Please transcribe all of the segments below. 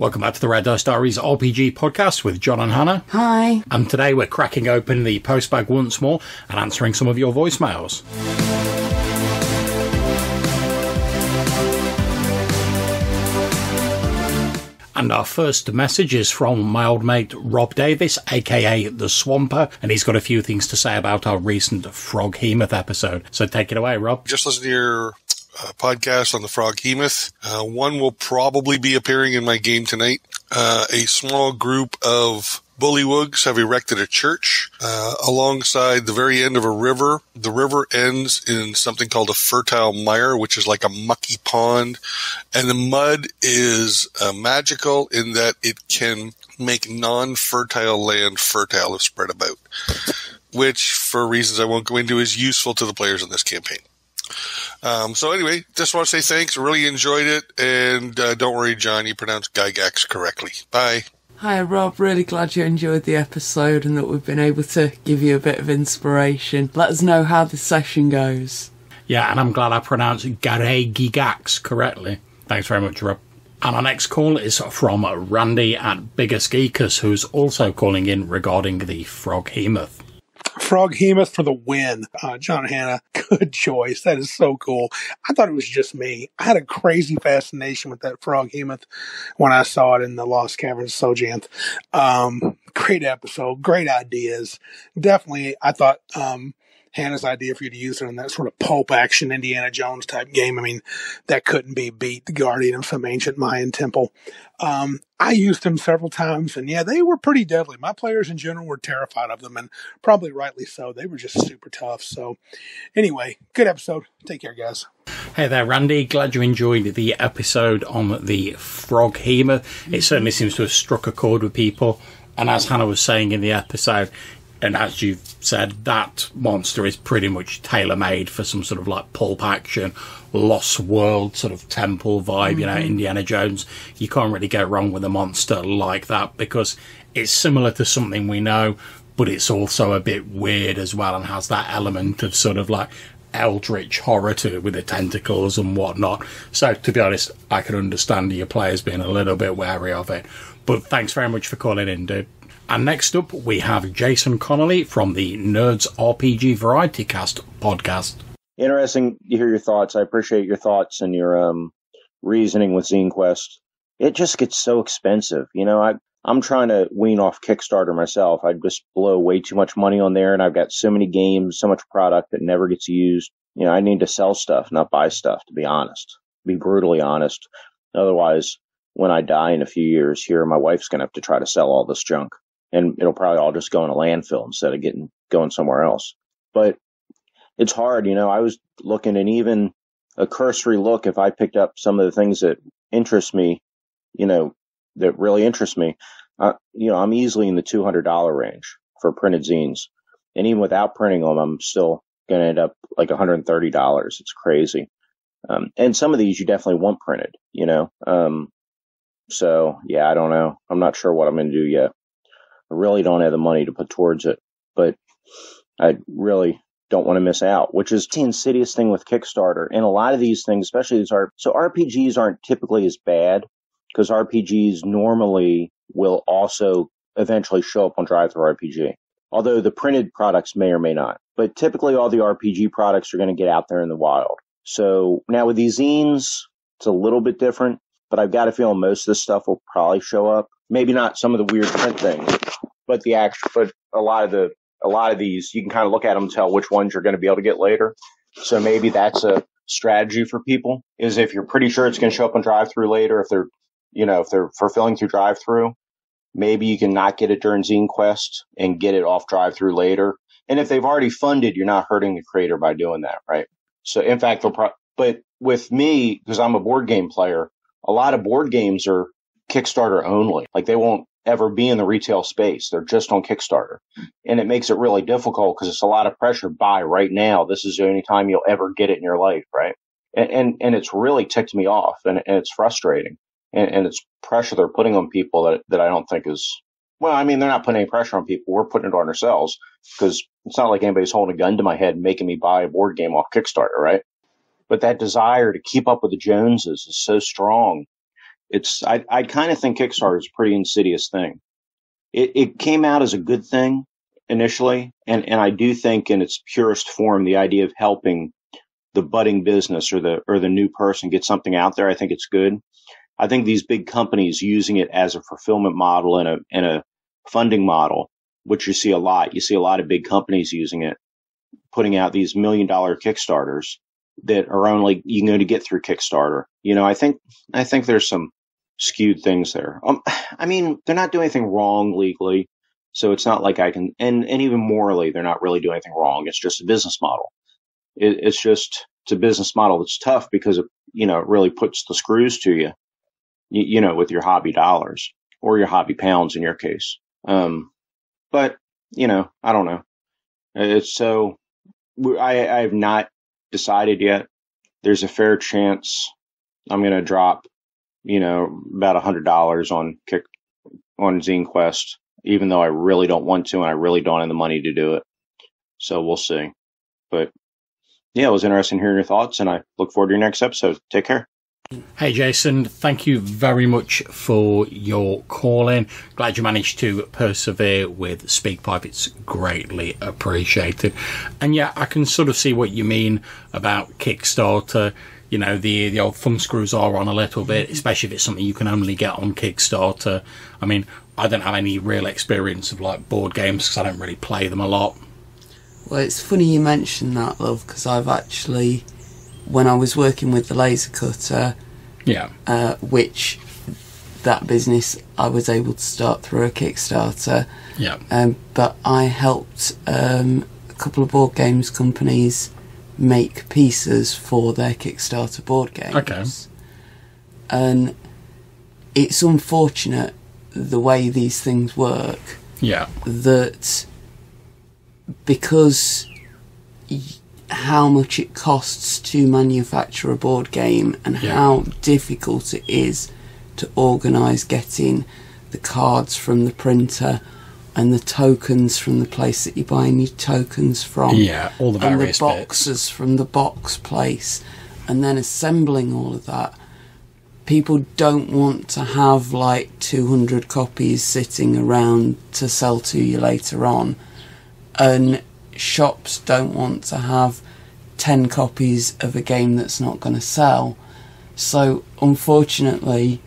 Welcome back to the Red Dice Diaries RPG podcast with John and Hannah. Hi. And today we're cracking open the postbag once more and answering some of your voicemails. And our first message is from my old mate Rob Davis, aka The Swamper, and he's got a few things to say about our recent Froghemoth episode. So take it away, Rob. Just listen to your uh, podcast on the Froghemoth. Uh, one will probably be appearing in my game tonight. Uh, a small group of bullywugs have erected a church uh, alongside the very end of a river. The river ends in something called a fertile mire, which is like a mucky pond. And the mud is uh, magical in that it can make non-fertile land fertile if spread about, which for reasons I won't go into is useful to the players in this campaign. Um, so anyway, just want to say thanks. Really enjoyed it. And uh, don't worry, John, you pronounced Gygax correctly. Bye. Hi, Rob. Really glad you enjoyed the episode and that we've been able to give you a bit of inspiration. Let us know how the session goes. Yeah, and I'm glad I pronounced Gare Gygax correctly. Thanks very much, Rob. And our next call is from Randy at Biggest Geekers, who's also calling in regarding the Froghemoth. Froghemoth for the win. Uh, John Hannah, good choice. That is so cool. I thought it was just me. I had a crazy fascination with that Froghemoth when I saw it in the Lost Caverns Tsojcanth. Um, great episode, great ideas. Definitely, I thought um, Hannah's idea for you to use it in that sort of pulp action Indiana Jones type game. I mean, that couldn't be beat. The Guardian of some ancient Mayan temple. Um, I used them several times, and yeah, they were pretty deadly. My players in general were terrified of them, and probably rightly so. They were just super tough. So, anyway, good episode. Take care, guys. Hey there, Randy. Glad you enjoyed the episode on the Froghemoth. It certainly seems to have struck a chord with people. And as Hannah was saying in the episode, and as you've said, that monster is pretty much tailor made for some sort of like pulp action, Lost World sort of temple vibe, mm-hmm. you know, mm-hmm. Indiana Jones. You can't really go wrong with a monster like that because it's similar to something we know, but it's also a bit weird as well and has that element of sort of like eldritch horror to it with the tentacles and whatnot. So, to be honest, I can understand your players being a little bit wary of it. But thanks very much for calling in, dude. And next up, we have Jason Connolly from the Nerds RPG Variety Cast podcast. Interesting to hear your thoughts. I appreciate your thoughts and your um, reasoning with Zine Quest. It just gets so expensive. You know, I, I'm trying to wean off Kickstarter myself. I just blow way too much money on there, and I've got so many games, so much product that never gets used. You know, I need to sell stuff, not buy stuff, to be honest, be brutally honest. Otherwise, when I die in a few years here, my wife's going to have to try to sell all this junk and it'll probably all just go in a landfill instead of getting going somewhere else. But it's hard, you know. I was looking, and even a cursory look, if I picked up some of the things that interest me, you know, that really interest me, uh, you know, I'm easily in the two hundred dollar range for printed zines, and even without printing them, I'm still going to end up like one hundred and thirty dollars. It's crazy. Um, and some of these you definitely want printed, you know. Um, so yeah, I don't know. I'm not sure what I'm going to do yet. I really don't have the money to put towards it, but I really don't want to miss out, which is the insidious thing with Kickstarter. And a lot of these things, especially these are so RPGs aren't typically as bad because RPGs normally will also eventually show up on DriveThruRPG. Although the printed products may or may not. But typically all the RPG products are going to get out there in the wild. So now with these zines, it's a little bit different, but I've got a feeling most of this stuff will probably show up. Maybe not some of the weird print things, but the actual, but a lot of the, a lot of these, you can kind of look at them and tell which ones you're going to be able to get later. So maybe that's a strategy for people is if you're pretty sure it's going to show up on DriveThru later, if they're, you know, if they're fulfilling through DriveThru, maybe you can not get it during Zine Quest and get it off DriveThru later. And if they've already funded, you're not hurting the creator by doing that, right? So in fact, they'll pro- but with me, because I'm a board game player, a lot of board games are Kickstarter only. Like they won't ever be in the retail space. They're just on Kickstarter. And it makes it really difficult because it's a lot of pressure. Buy right now. This is the only time you'll ever get it in your life, right? And and, and it's really ticked me off and, and it's frustrating. And, and it's pressure they're putting on people that, that I don't think is well, I mean, they're not putting any pressure on people. We're putting it on ourselves because it's not like anybody's holding a gun to my head and making me buy a board game off Kickstarter, right? But that desire to keep up with the Joneses is so strong It's I I kind of think Kickstarter is a pretty insidious thing. It it came out as a good thing initially, and and I do think in its purest form, the idea of helping the budding business or the or the new person get something out there, I think it's good. I think these big companies using it as a fulfillment model and a and a funding model, which you see a lot. You see a lot of big companies using it, putting out these million dollar Kickstarters that are only you can to get through Kickstarter. You know, I think I think there's some skewed things there. Um, I mean, they're not doing anything wrong legally, so it's not like I can, and and even morally, they're not really doing anything wrong. It's just a business model. It, it's just it's a business model that's tough because it you know it really puts the screws to you, you, you know, with your hobby dollars or your hobby pounds in your case. Um, but you know, I don't know. It's so I I have not decided yet. There's a fair chance I'm going to drop, you know, about a hundred dollars on kick on Zine Quest, even though I really don't want to, and I really don't have the money to do it. So we'll see. But yeah, it was interesting hearing your thoughts, and I look forward to your next episode. Take care. Hey Jason, thank you very much for your call in. Glad you managed to persevere with SpeakPipe. It's greatly appreciated. And yeah, I can sort of see what you mean about Kickstarter. You know, the the old thumb screws are on a little bit, especially if it's something you can only get on Kickstarter. I mean, I don't have any real experience of like board games because I don't really play them a lot. Well, it's funny you mention that, love, because I've actually when I was working with the laser cutter, Yeah. uh, which that business I was able to start through a Kickstarter. Yeah. Um, but I helped um, a couple of board games companies make pieces for their Kickstarter board games. Okay. And it's unfortunate the way these things work Yeah. that because y- how much it costs to manufacture a board game and Yeah. how difficult it is to organise getting the cards from the printer and the tokens from the place that you're buying your tokens from Yeah. All the and the various bits. boxes from the box place and then assembling all of that people don't want to have like 200 copies sitting around to sell to you later on and shops don't want to have 10 copies of a game that's not going to sell so unfortunately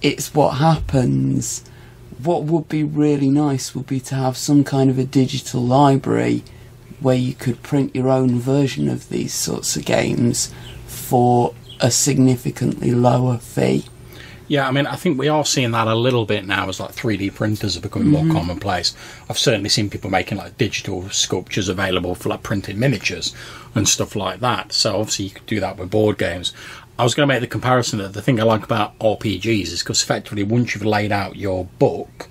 it's what happens what would be really nice would be to have some kind of a digital library where you could print your own version of these sorts of games for a significantly lower fee. Yeah, I mean, I think we are seeing that a little bit now as like 3D printers are becoming more mm-hmm. commonplace. I've certainly seen people making like digital sculptures available for like printed miniatures and stuff like that. So obviously you could do that with board games. I was going to make the comparison that the thing I like about RPGs is because effectively once you've laid out your book,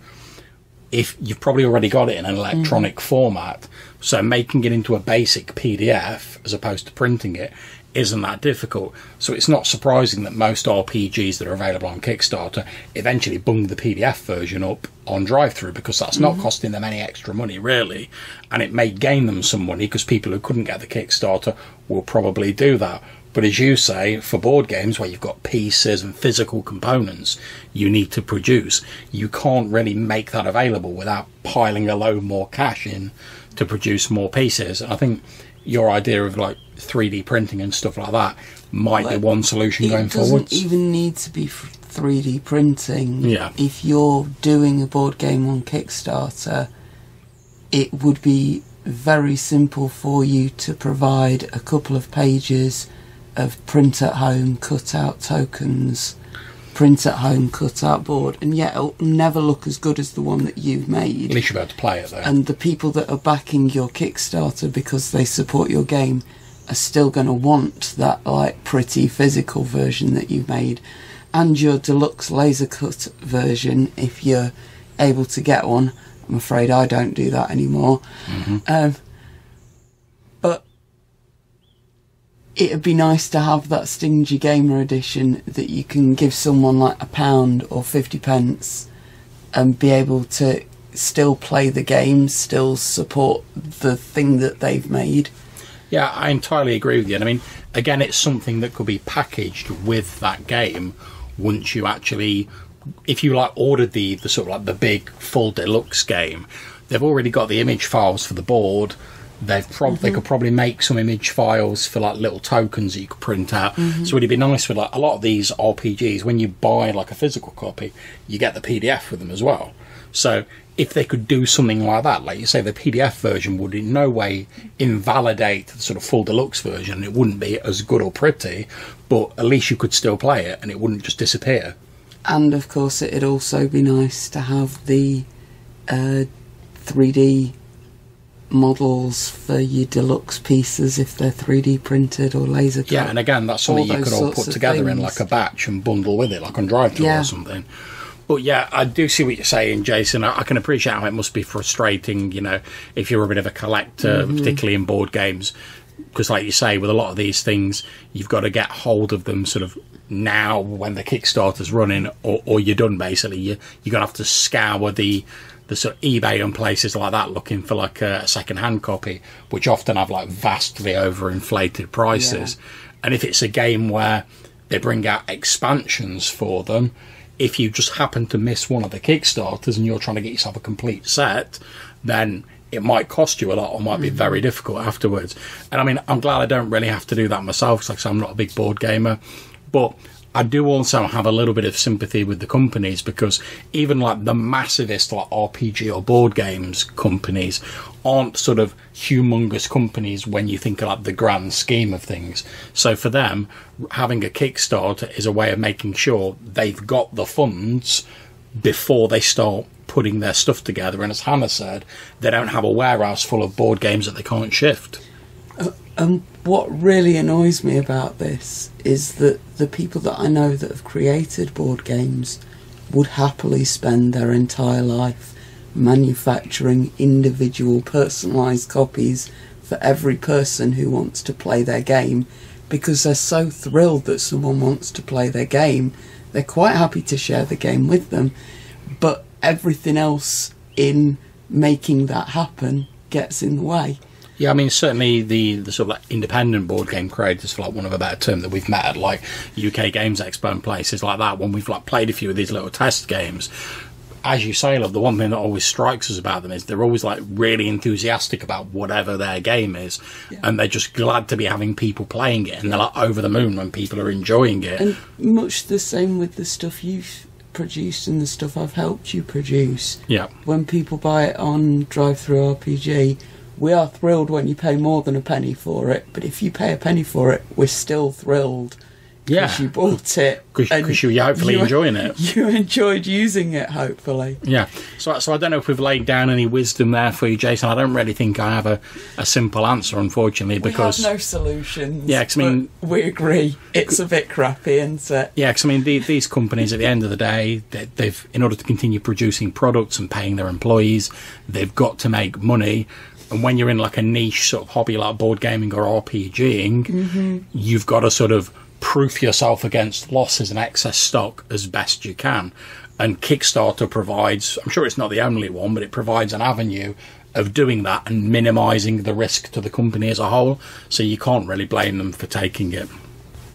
if you've probably already got it in an electronic mm. format, so making it into a basic PDF as opposed to printing it isn't that difficult. So it's not surprising that most RPGs that are available on Kickstarter eventually bung the PDF version up on DriveThru because that's not mm. costing them any extra money really, and it may gain them some money because people who couldn't get the Kickstarter will probably do that. But as you say, for board games where you've got pieces and physical components you need to produce, you can't really make that available without piling a load more cash in to produce more pieces. I think your idea of like 3D printing and stuff like that might be one solution going forward. it doesn't even need to be 3D printing. Yeah. If you're doing a board game on Kickstarter, it would be very simple for you to provide a couple of pages of print at home cutout tokens, print at home cutout board, and yet it'll never look as good as the one that you've made. At least be able to play it though. And the people that are backing your Kickstarter because they support your game are still going to want that like pretty physical version that you've made and your deluxe laser cut version if you're able to get one. I'm afraid I don't do that anymore. Um, but it'd be nice to have that Stingy Gamer edition that you can give someone like a pound or 50 pence and be able to still play the game, still support the thing that they've made. Yeah, I entirely agree with you. And I mean, again, it's something that could be packaged with that game once you actually, if you like ordered the the sort of like the big full deluxe game, they've already got the image files for the board. They've prob- they could probably make some image files for like little tokens that you could print out. So it'd be nice with like a lot of these RPGs when you buy like a physical copy, you get the PDF with them as well. So if they could do something like that, like you say, the PDF version would in no way invalidate the sort of full deluxe version. It wouldn't be as good or pretty, but at least you could still play it and it wouldn't just disappear. And of course, it'd also be nice to have the uh, 3D models for your deluxe pieces if they're 3D printed or laser cut. Yeah, and again, that's something all you could all put together in like a batch and bundle with it, like on Drive Yeah. or something. But yeah, I do see what you're saying, Jason. I, I can appreciate how it must be frustrating, you know, if you're a bit of a collector, Mm-hmm. particularly in board games. Because, like you say, with a lot of these things, you've got to get hold of them sort of now when the Kickstarter's running, or, or you're done basically. You, you're going to have to scour the the sort of eBay and places like that looking for like a second hand copy, which often have like vastly overinflated prices. And if it's a game where they bring out expansions for them, if you just happen to miss one of the Kickstarters and you're trying to get yourself a complete set, then it might cost you a lot or might be mm-hmm. very difficult afterwards. And I mean, I'm glad I don't really have to do that myself because like I'm not a big board gamer. But I do also have a little bit of sympathy with the companies because even like the massivest like RPG or board games companies aren't sort of humongous companies when you think like the grand scheme of things. So for them, having a Kickstarter is a way of making sure they've got the funds before they start putting their stuff together. And as Hannah said, they don't have a warehouse full of board games that they can't shift. And what really annoys me about this is that the people that I know that have created board games would happily spend their entire life manufacturing individual personalised copies for every person who wants to play their game because they're so thrilled that someone wants to play their game. They're quite happy to share the game with them, but everything else in making that happen gets in the way. Yeah, I mean, certainly the, the sort of like independent board game creators, for like one of a better term, that we've met at like UK Games Expo and places like that, when we've like played a few of these little test games. As you say, love, the one thing that always strikes us about them is they're always like really enthusiastic about whatever their game is, and they're just glad to be having people playing it, and they're like over the moon when people are enjoying it. And much the same with the stuff you've produced and the stuff I've helped you produce. yeah, When people buy it on DriveThruRPG, we are thrilled when you pay more than a penny for it, but if you pay a penny for it, we're still thrilled yeah, because you bought it. because you're hopefully you- enjoying it. You enjoyed using it, hopefully. Yeah. So, so I don't know if we've laid down any wisdom there for you, Jason. I don't really think I have a, a simple answer, unfortunately, because we have no solutions. Yeah, 'cause I mean- we agree it's a bit crappy, isn't it? yeah, 'cause I mean the, these companies at the end of the day, they, they've in order to continue producing products and paying their employees, they've got to make money. And when you're in like a niche sort of hobby like board gaming or RPGing, mm-hmm. you've got to sort of proof yourself against losses and excess stock as best you can. And Kickstarter provides, I'm sure it's not the only one, but it provides an avenue of doing that and minimizing the risk to the company as a whole. So you can't really blame them for taking it.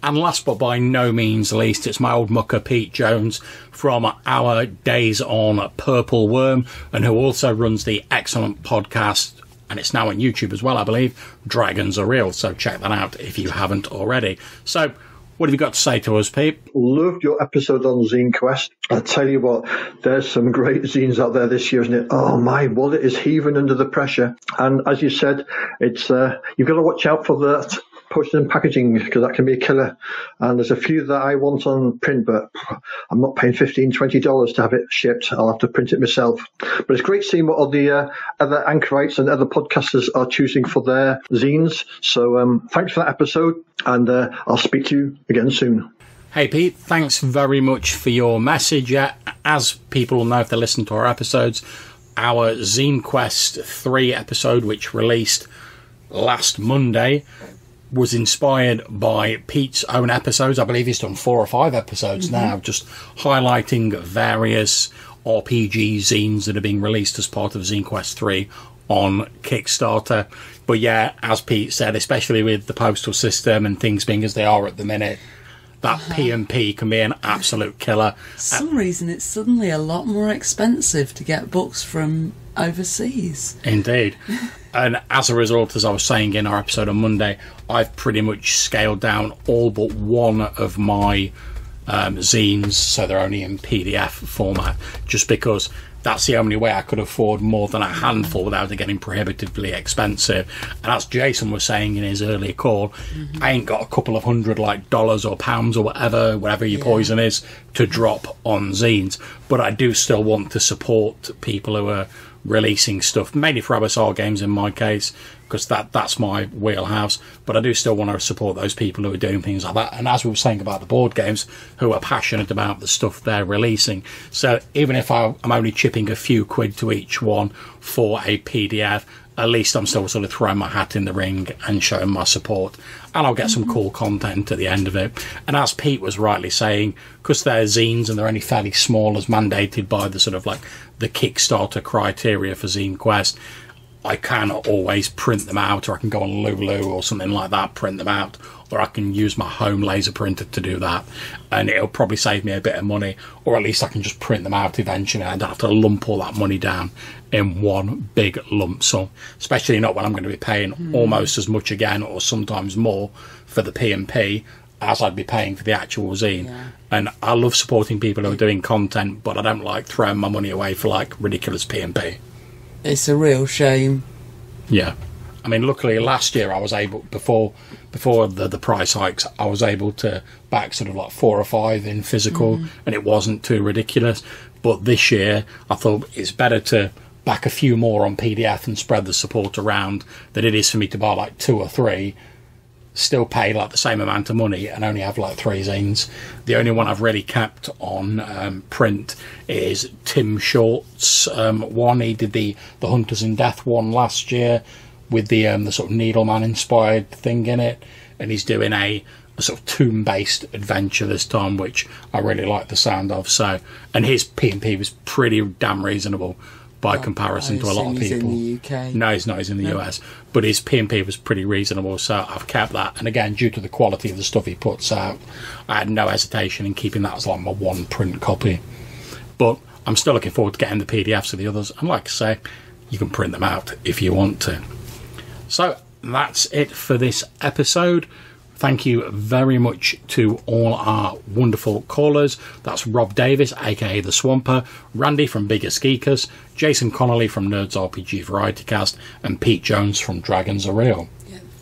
And last but by no means least, it's my old mucker Pete Jones from our days on Purple Worm and who also runs the excellent podcast, and it's now on YouTube as well, I believe, Dragons Are Real. So check that out if you haven't already. So, what have you got to say to us, Pete? Loved your episode on Zine Quest. I tell you what, there's some great zines out there this year, isn't it? Oh, my wallet is heaving under the pressure. And as you said, it's uh, you've got to watch out for that postage and packaging because that can be a killer. And there's a few that I want on print, but I'm not paying $15, $20 to have it shipped. I'll have to print it myself. But it's great seeing what all the uh, other anchorites and other podcasters are choosing for their zines. So um, thanks for that episode, and uh, I'll speak to you again soon. Hey Pete, thanks very much for your message. Yeah, as people will know if they listen to our episodes, our Zine Quest 3 episode, which released last Monday, was inspired by Pete's own episodes. I believe he's done four or five episodes mm-hmm. now, just highlighting various RPG zines that are being released as part of Zine Quest 3 on Kickstarter. But yeah, as Pete said, especially with the postal system and things being as they are at the minute, that uh-huh. P&P can be an absolute killer. For some reason, it's suddenly a lot more expensive to get books from overseas. Indeed. and as a result, as I was saying in our episode on Monday, I've pretty much scaled down all but one of my um, zines, so they're only in PDF format, just because that's the only way I could afford more than a handful without it getting prohibitively expensive. And as Jason was saying in his earlier call, mm-hmm. I ain't got a couple of hundred like dollars or pounds or whatever, whatever your yeah. poison is, to drop on zines. But I do still want to support people who are releasing stuff, mainly for OSR games in my case, because that that's my wheelhouse. But I do still want to support those people who are doing things like that. And as we were saying about the board games, who are passionate about the stuff they're releasing. So even if I'm only chipping a few quid to each one for a PDF, at least I'm still sort of throwing my hat in the ring and showing my support. And I'll get some mm-hmm. cool content at the end of it. And as Pete was rightly saying, because they're zines and they're only fairly small as mandated by the sort of like the Kickstarter criteria for Zine Quest, I can always print them out, or I can go on Lulu or something like that, print them out, or I can use my home laser printer to do that, and it'll probably save me a bit of money, or at least I can just print them out eventually. I don't have to lump all that money down in one big lump sum, especially not when I'm going to be paying mm. almost as much again, or sometimes more for the P&P as I'd be paying for the actual zine. Yeah. And I love supporting people who are doing content, but I don't like throwing my money away for like ridiculous P&P. It's a real shame. Yeah. I mean, luckily last year I was able before before the the price hikes I was able to back sort of like four or five in physical, mm. and it wasn't too ridiculous. But this year I thought it's better to back a few more on PDF and spread the support around than it is for me to buy like two or three still pay like the same amount of money and only have like three zines. The only one I've really kept on um, print is Tim Shorts' um, one. He did the the Hunters in Death one last year with the um, the sort of Needleman inspired thing in it, and he's doing a, a sort of tomb based adventure this time, which I really like the sound of. So, and his P and P was pretty damn reasonable by comparison to a lot of people. No, he's not. He's in the no. US, but his P&P was pretty reasonable, so I've kept that. And again, due to the quality of the stuff he puts out, I had no hesitation in keeping that as like my one print copy. But I'm still looking forward to getting the PDFs of the others. And like I say, you can print them out if you want to. So that's it for this episode. Thank you very much to all our wonderful callers. That's Rob Davis, aka The Swamper, Randy from Bigger Geekers, Jason Connolly from Nerds RPG Variety Cast, and Pete Jones from Dragons Are Real.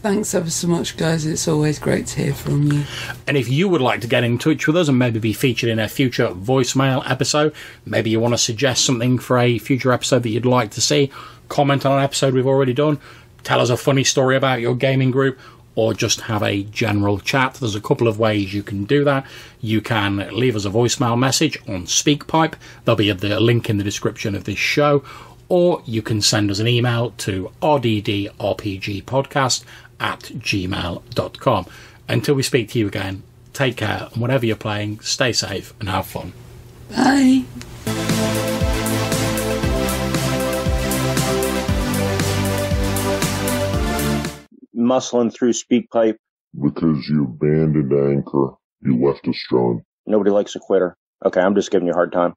Thanks ever so much, guys. It's always great to hear from you. And if you would like to get in touch with us and maybe be featured in a future voicemail episode, maybe you want to suggest something for a future episode that you'd like to see, comment on an episode we've already done, tell us a funny story about your gaming group, or just have a general chat. There's a couple of ways you can do that. You can leave us a voicemail message on SpeakPipe. There'll be a link in the description of this show. Or you can send us an email to rddrpgpodcast at gmail.com. Until we speak to you again, take care and whatever you're playing, stay safe and have fun. Bye. Muscling through SpeakPipe. Because you abandoned Anchor. You left us, John. Nobody likes a quitter. Okay, I'm just giving you a hard time.